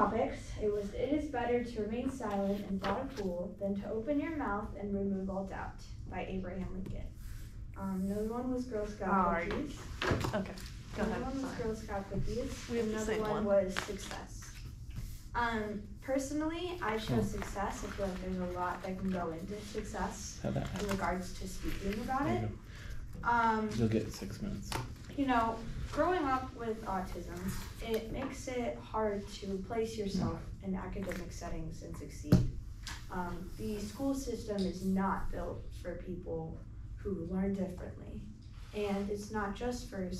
topics. It was it is better to remain silent and thought a fool than to open your mouth and remove all doubt by Abraham Lincoln. Um, another one was Girl Scout Oh, are you- cookies. Okay, go Another ahead, one was sorry. Girl Scout cookies. We have the Another same one, one. was success. Um, personally, I chose success. I feel like there's a lot that can go into success in regards to speaking about it. you Um, go. You'll get six minutes. you know, growing up with autism, it makes it hard to place yourself in academic settings and succeed. Um, the school system is not built for people who learn differently. And it's not just for